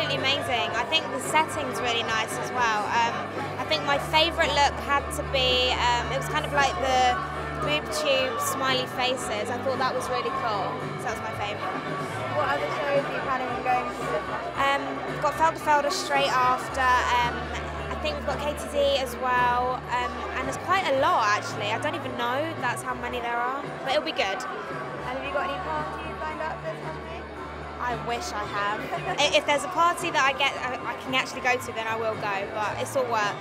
absolutely amazing. I think the setting's really nice as well. Um, I think my favourite look had to be, um, it was kind of like the boob tube smiley faces. I thought that was really cool. So that was my favourite. What other shows are you planning on going to? Um, we've got Felder Felder straight after. Um, I think we've got KTD as well. Um, and there's quite a lot actually. I don't even know that's how many there are. But it'll be good. And have you got any parties I wish I have. If there's a party that I get, I I can actually go to, then I will go. But it's all work.